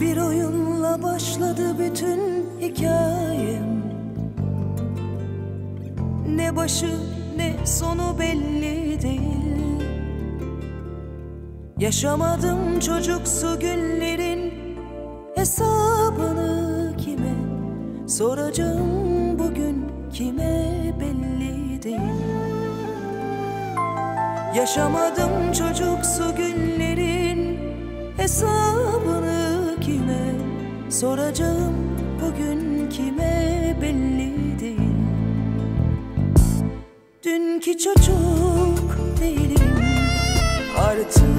Bir oyunla başladı bütün hikayem. Ne başı ne sonu belli değil. Yaşamadım çocuksu günlerin Hesabını kime? Soracağım bugün kime belli değil. Yaşamadım çocuk Soracağım bugün kime belli değil. Dünkü çocuk değilim. Artık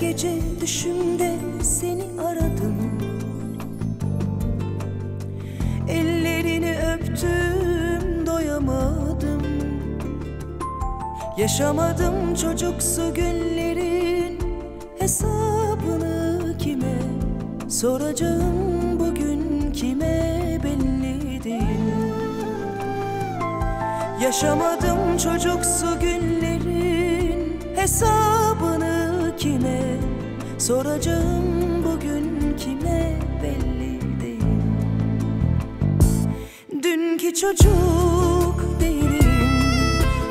gece düşümde seni aradım. Ellerini öptüm doyamadım. Yaşamadım çocuksu günlerin hesabını kime? Soracağım bugün kime belli değil. Yaşamadım çocuksu günlerin hesabını Soracağım bugün kime belli değil. Dünkü çocuk değilim.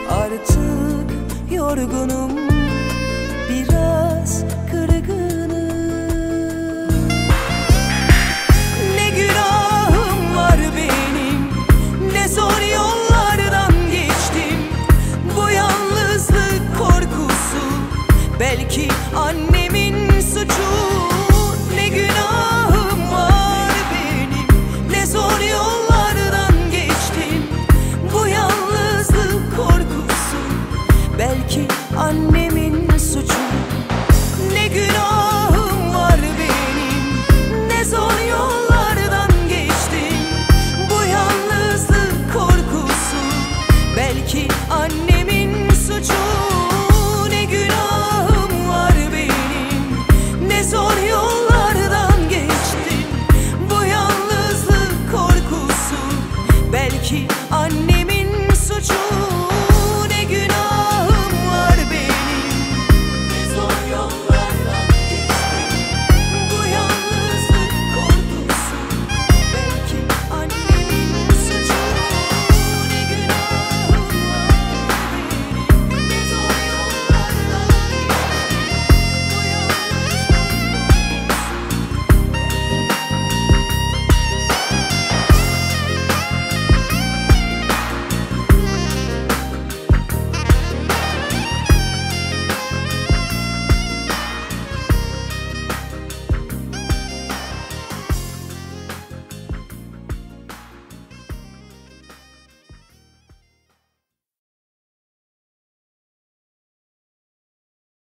Artık yorgunum keep